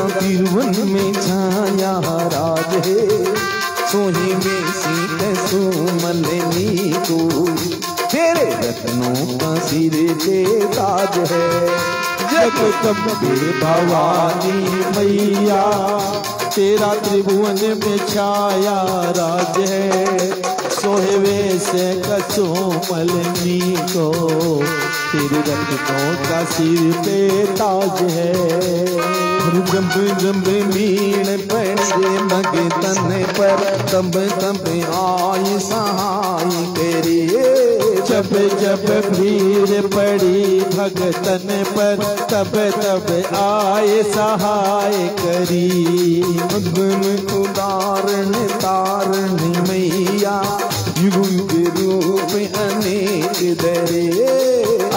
तेरा तिरुवन में छाया राज है। सोही में सीत सुमलनी को तेरे रत्नों का सिर पे ताज है। जगदम्बे भवानी मैया, तेरा त्रिभुवन में छाया राज है। सोहवे से कसो मलनी को। फिर रत्नों का सिर पे ताज है। जब जब मीण पड़े मगे तन पर, तब तब आय सहाय जब भीड़ पड़ी भगतन पर तब तब आए सहाय करी। मगन उदारण तारण मैया युग रूप अनेक दरे।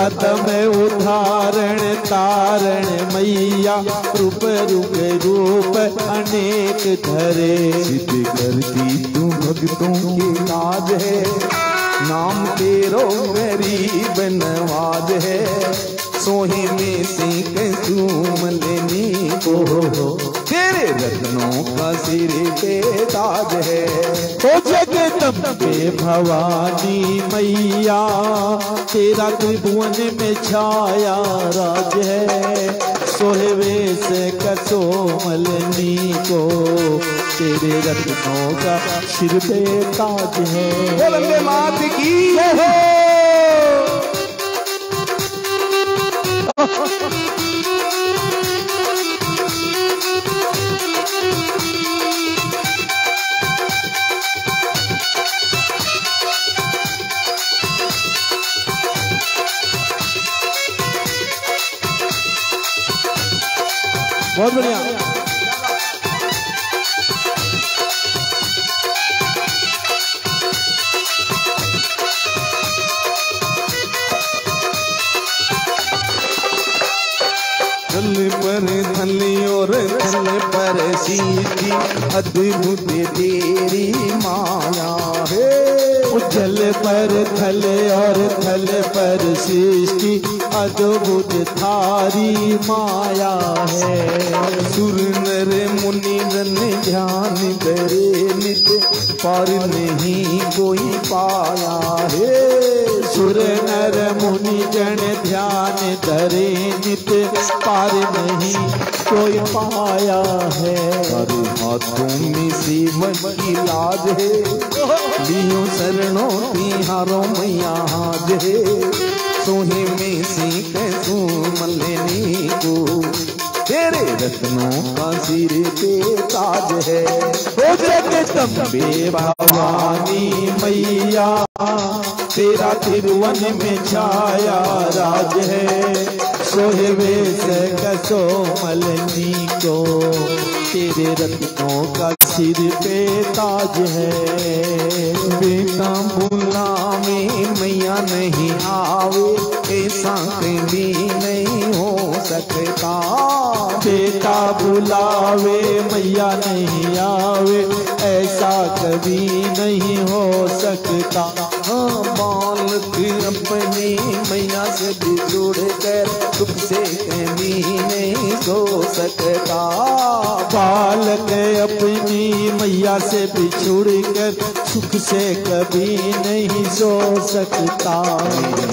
अतम उदाहरण तारण मैया रूप रूप रूप अनेक धरे। सिद्ध करती तू भक्तों के काज है। नाम तेरो गरीब नवाज़ है। सोहे में सीख तू मलनी को तेरे रत्नों का सिर पे ताज है। ओ जगदम्बे भवानी मैया, तेरा त्रिभुवन में छाया राज है। सोहवे से कसो मलनी को तेरे रत्नों का सिर पे ताज है। बोलंदे मात की। बहुत बढ़िया। पर सीधी अद्भुत तेरी माया है। उज्जल पर थल और थल पर सृष्टि अद्भुत थारी माया है। सुर नर मुनि रन ध्यान करे नित, पर नहीं कोई पाया है। सुर नर मुनि जन ध्यान धरे नित, पार नहीं कोई पाया है। हर हाथों में सीवन की लाज है। लियो शरणों तिहारों मैया हाज है। सोहे में सीख सुमलनी को। तेरे रत्नों का सिर पे ताज है। ओ जगदम्बे भवानी मैया, तेरा तिरुवन में छाया राज है। सोहवे से कसो मलनी को। तेरे रत्नों का सिर पे ताज है। बेटा बुला में मैया नहीं आवे ऐसा कभी नहीं हो सकता। बेटा बुलावे मैया नहीं आवे ऐसा कभी नहीं हो सकता। हाँ, बालक अपनी मैया से बिछुड़ कर दुख से कभी नहीं सो सकता। बालक अपनी मैया से बिछुड़ कर सुख से कभी नहीं सो सकता।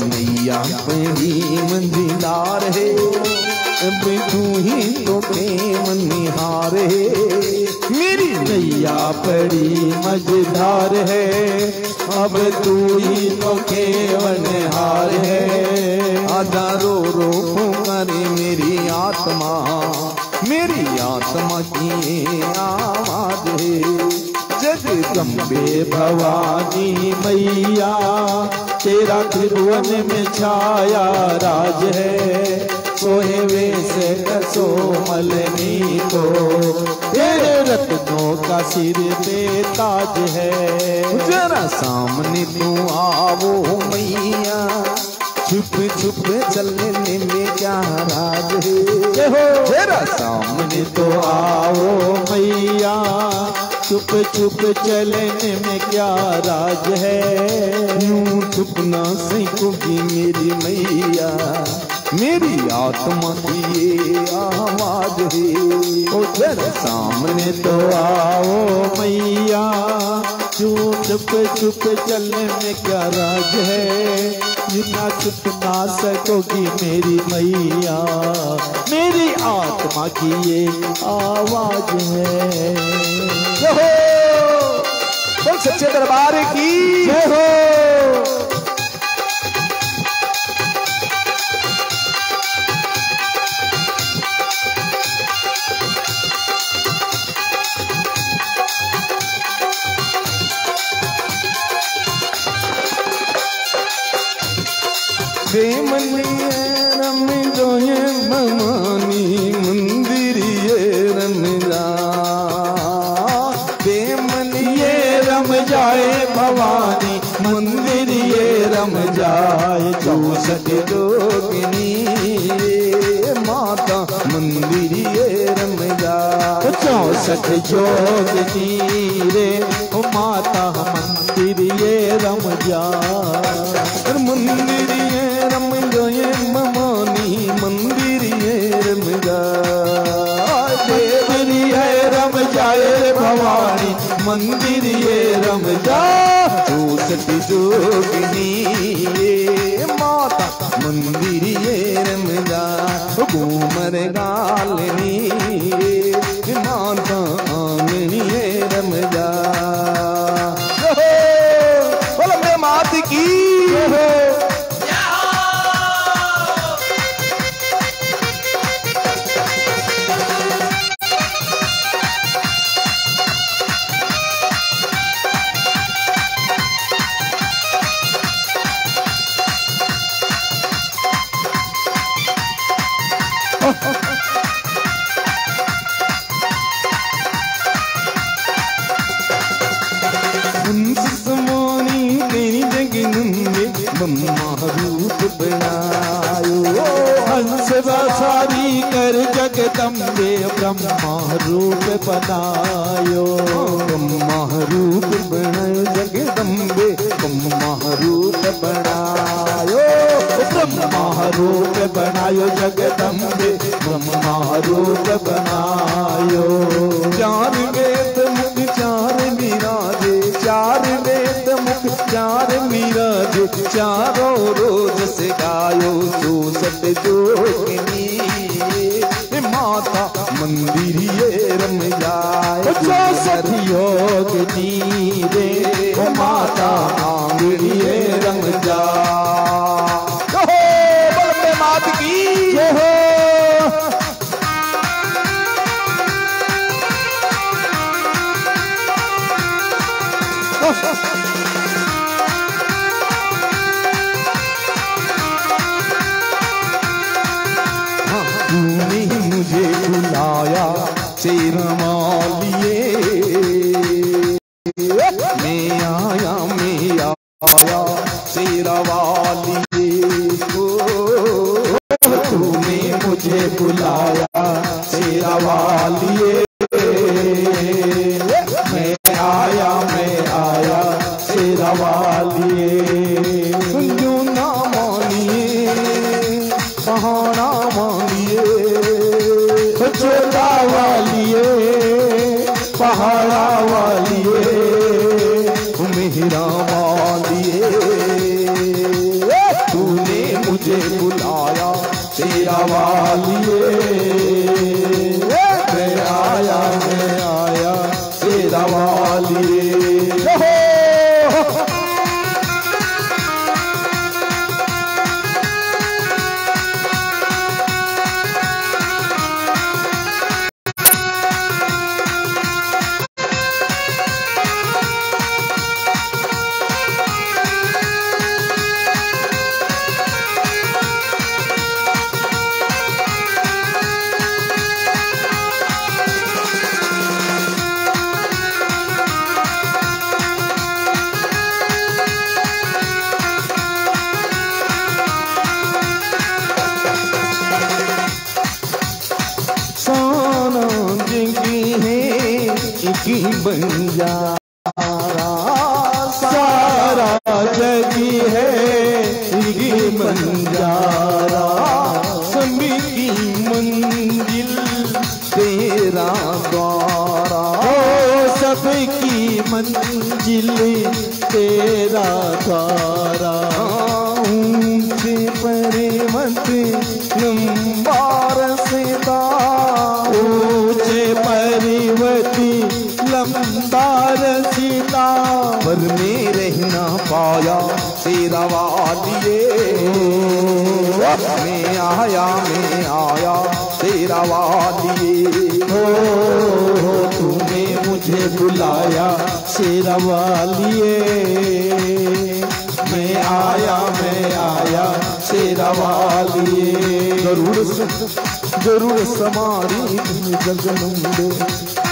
मैया बड़ी मंजिलार है तू ही तो प्रेम निहार है। मेरी मैया बड़ी मज़ेदार है, अब तू ही तो केवल है। आजा रो रो पुकारे मेरी आत्मा, मेरी आत्मा की आवाज़ है। जगदम्बे भवानी मैया, तेरा त्रिभुवन में छाया राज है। सोहे वे से कसो मलनी को, तेरे रत्नों का सिर पे ताज है। जरा सामने तू आवो मैया छुप छुप चलने में क्या राज है? जरा सामने तो आओ मैया चुप चुप चलने में क्या राज है? यूँ छुपना सीखोगी मेरी मैया मेरी आत्मा की ये आवाज़ है। ओ जरा सामने तो आओ मैया चुप चुप चलने में क्या राज है? ना सकोगी मेरी मैया। मेरी आत्मा की ये आवाज़ है। हो। सच्चे दरबार की। हो। चौसठ जोगनी रे माता मंदिर ये रम जा। मंदिर ये रम जोए ममानी मंदिर ये रम जा। ये रम जाए भवानी मंदिर ये रम जा। जोगिनी ये माता मंदिर ये रम जा। घूमर गालनी ये बनायो जगदम्बे ब्रह्मा रूप बनायो। चार वेद मुख चार मिराजे चार वेद मुख चार मिराजे चारों रोज से गायो चौसठ जोगिनी ये माता मंदिर ये रम जाए चौसठ योगिनी रे माता आंगड़ी जा में मात की जय हो। तूने मुझे बुलाया शेर मुझे बुलाया तेरा वालिए। तेरा भैया सारा जगी है श्री मंजारा। समिति मंजिल तेरा द्वारा। सबकी मंजिल तेरा द्वारा। लंबार सीता पर में रहना पाया तेरा वालिए मैं आया मैं आया तेरा वालिए तूने मुझे बुलाया, शेरा वालिए मैं आया मैं आया, शेरा वालिए ज़रूर ज़रूर समारी तुम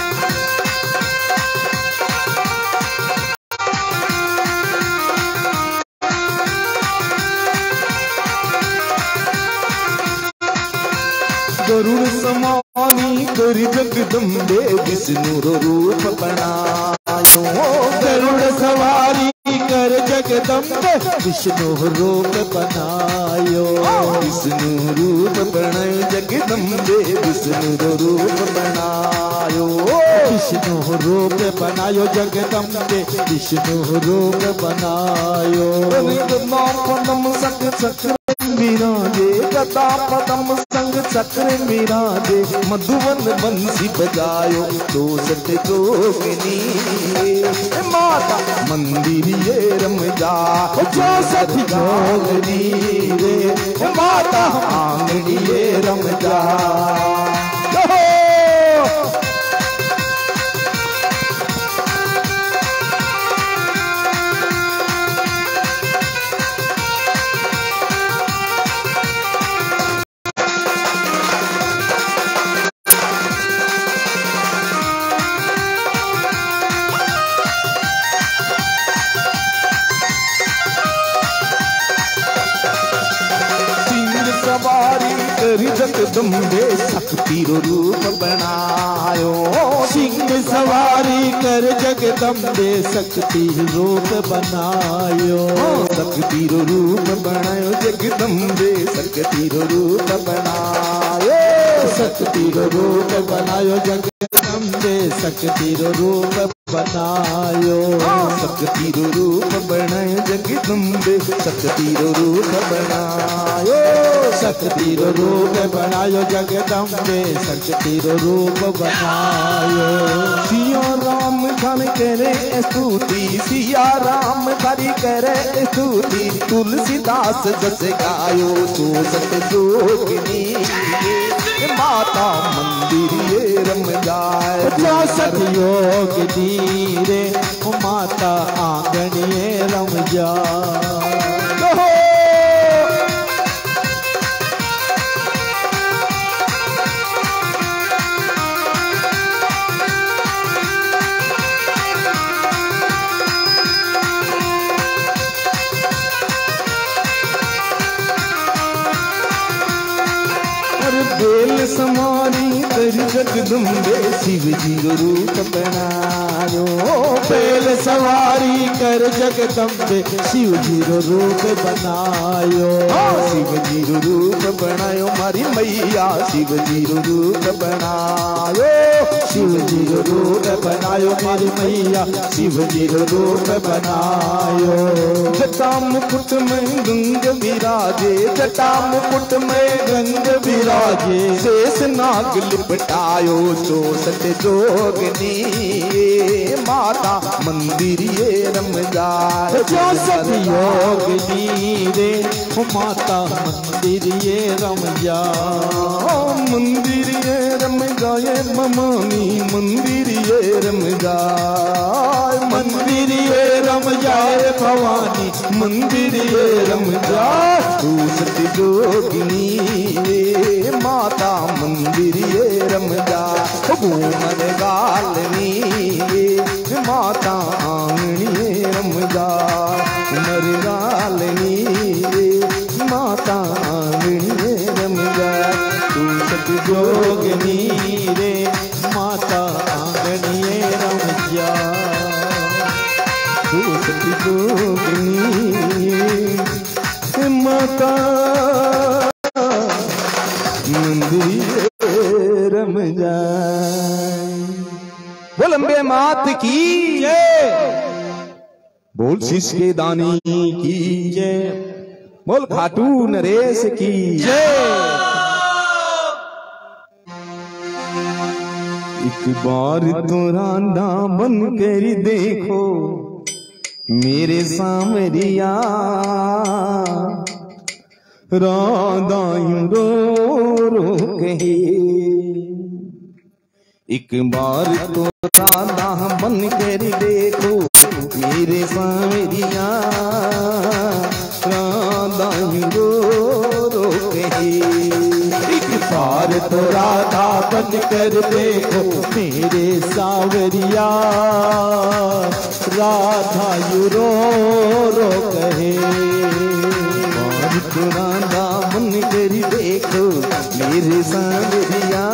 गरुड़ समानी कर जगदम्बे विष्णु रूप बनायो। गरुड़ सवारी कर जगदम्बे विष्णु रूप बनायो। विष्णु रूप बनायो जगदम्बे विष्णु रूप बनायो। विष्णु रूप बनायो जगदम्बे विष्णु रूप बनायो मीरा जी कटा पदम संग चक्र मीरा जी मधुवन बंसी बजायो तो सठ गोपीनी माता मंदीरी ए रमजा ओ जो सठ गोपीनी रे। माता आंगरी ए रमजा जगदम्बे सकती रूप बनायो। शक्ति रो रूप बनायो जगदम्बे शक्ति रो रूप बनायो। शक्ति रूप बनायो जगदम्बे शक्ति रूप बनायो। शक्ति रूप बनायो जगदम्बे शक्ति रो रूप बनायो। शक्ति रूप बनायो जगदम्बे शक्ति रूप बनायो। सिया राम धन करे, स्तुति। सिया राम धरि करे, स्तुति। तुलसीदास जस गायो तो सत जोगिनी। माता मंदिर ये रम जाए। जो सतयोग धीरे माता आंगनिए रम जा कर जगदम्बे शिव जी रूप बनायो बेल सवारी कर जगदम्बे शिव जी रूप बनायो। शिव जी रूप बनायो, मारी मैया शिव जी रूप बनायो। शिव जी रो रूप बनायो मारी मैया शिव जी रो रूप बनायो। जटा मुकुट में गंग विराजे जटा मुकुट में गंग विराजे। शेष नाग लिपटायो तो सत जोगनी। माता मंदिर ये रम जाए जो सतयोग नीरे माता मंदिर ये रम जा मंदिर ये रम जाए ममानी मंदिर ये रम जाए, मंदिर ये रम जाए भवानी, मंदिर ये रम जाए। जोगिनी माता मंदिर ये रम जा घूमन जाए। वो लंबे मात की बोल शिष के दानी की जय। बोल खाटू नरेश की जय। एक बार तो रांधा बन कर देखो मेरे सामरिया। राधा रो रो कहे एक बार तो राधा बन कर देखो, मेरे सामरिया। राधा रो रो एक बार तो राधा बन कर देखो, मेरे सावरिया राधा रो रो कहे और पुराना बन कर देखो, मेरे सावरिया